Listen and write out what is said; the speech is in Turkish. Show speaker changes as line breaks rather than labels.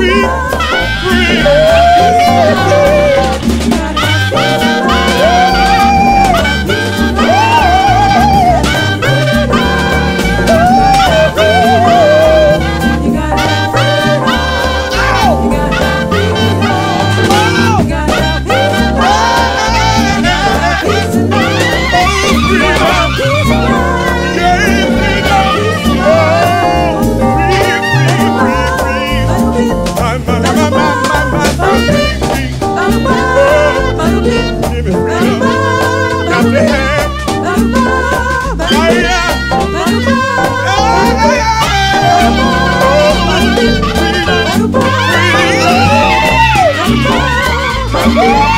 free. Hey!